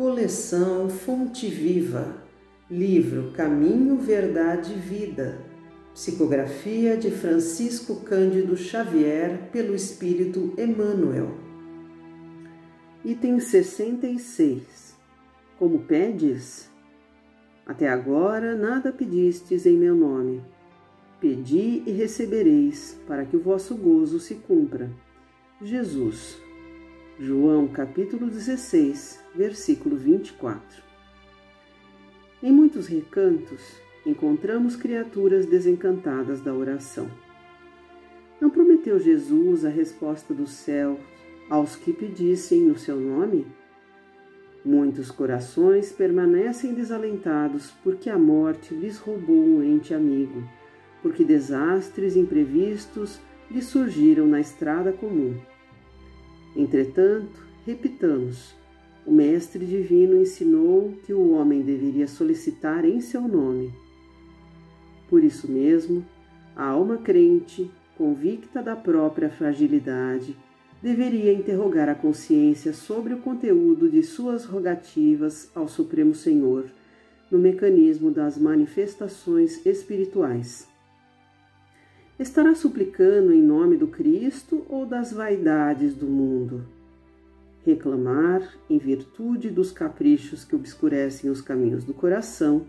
Coleção Fonte Viva, livro Caminho, Verdade e Vida, psicografia de Francisco Cândido Xavier pelo Espírito Emmanuel. Item 66. Como pedes? Até agora nada pedistes em meu nome. Pedi e recebereis, para que o vosso gozo se cumpra. Jesus. João capítulo 16, versículo 24. Em muitos recantos encontramos criaturas desencantadas da oração. Não prometeu Jesus a resposta do céu aos que pedissem no seu nome? Muitos corações permanecem desalentados porque a morte lhes roubou um ente amigo, porque desastres imprevistos lhes surgiram na estrada comum. Entretanto, repitamos: o Mestre Divino ensinou que o homem deveria solicitar em seu nome. Por isso mesmo, a alma crente, convicta da própria fragilidade, deveria interrogar a consciência sobre o conteúdo de suas rogativas ao Supremo Senhor no mecanismo das manifestações espirituais. Estará suplicando em nome do Cristo ou das vaidades do mundo? Reclamar, em virtude dos caprichos que obscurecem os caminhos do coração,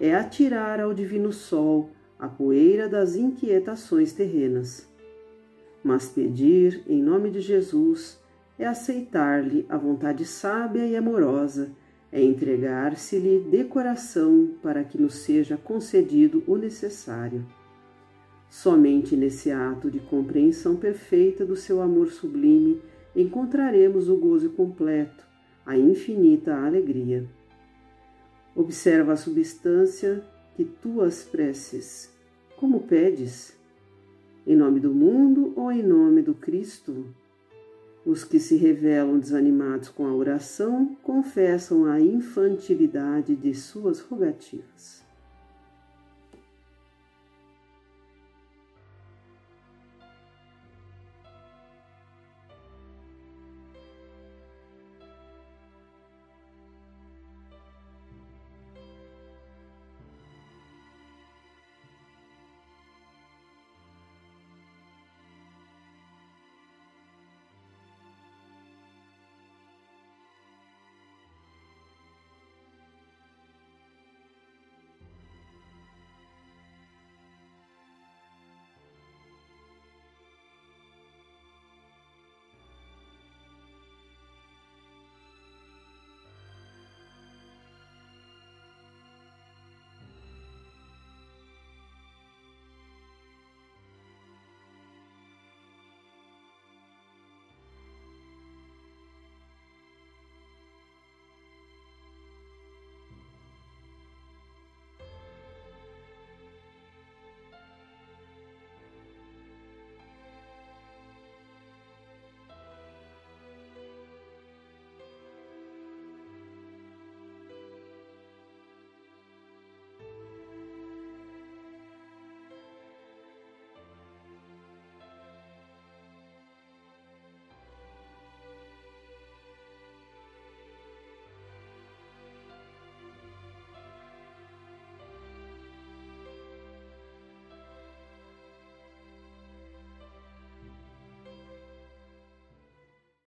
é atirar ao Divino Sol a poeira das inquietações terrenas. Mas pedir, em nome de Jesus, é aceitar-lhe a vontade sábia e amorosa, é entregar-se-lhe de coração para que nos seja concedido o necessário. Somente nesse ato de compreensão perfeita do seu amor sublime encontraremos o gozo completo, a infinita alegria. Observa a substância que tuas preces. Como pedes? Em nome do mundo ou em nome do Cristo? Os que se revelam desanimados com a oração confessam a infantilidade de suas rogativas.